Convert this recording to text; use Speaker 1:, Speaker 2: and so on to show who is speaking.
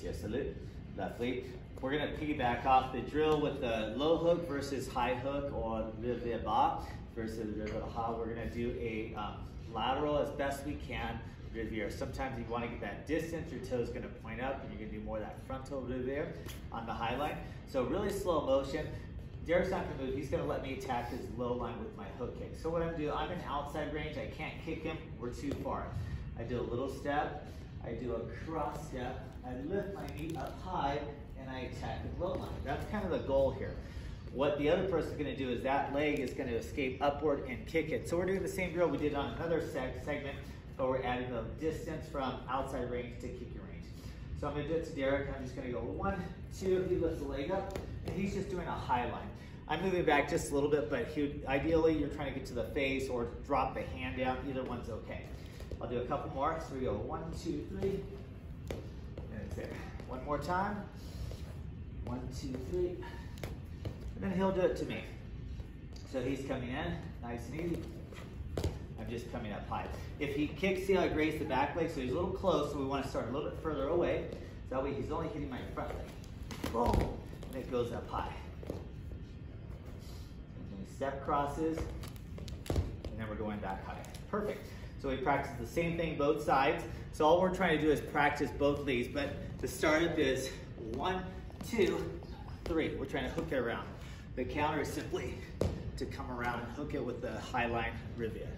Speaker 1: Jie salute. Lovely. We're gonna piggyback off the drill with the low hook versus high hook or revers bas versus revers haut. We're gonna do a um, lateral as best we can revers. Sometimes you wanna get that distance, your toe's gonna point up and you're gonna do more of that frontal revers on the high line. So really slow motion. Derek's not gonna move, he's gonna let me attack his low line with my hook kick. So what I'm gonna do, I'm in outside range, I can't kick him, we're too far. I do a little step, I do a cross step, I lift my knee up high, and I attack the low line. That's kind of the goal here. What the other person is gonna do is that leg is gonna escape upward and kick it. So we're doing the same drill we did on another seg segment, but we're adding the distance from outside range to kicking range. So I'm gonna do it to Derek. I'm just gonna go one, two, he lifts the leg up, and he's just doing a high line. I'm moving back just a little bit, but he, ideally you're trying to get to the face or drop the hand down. Either one's okay. I'll do a couple more. So we go one, two, three, and there. One more time. One, two, three. And then he'll do it to me. So he's coming in, nice and easy. I'm just coming up high. If he kicks, see how I graze the back leg? So he's a little close, so we want to start a little bit further away. So that way he's only hitting my front leg. Boom, and it goes up high. And then step crosses, and then we're going back high. Perfect. So we practice the same thing both sides. So all we're trying to do is practice both legs, but to start it is one, two, three. We're trying to hook it around. The counter is simply to come around and hook it with the high line revers.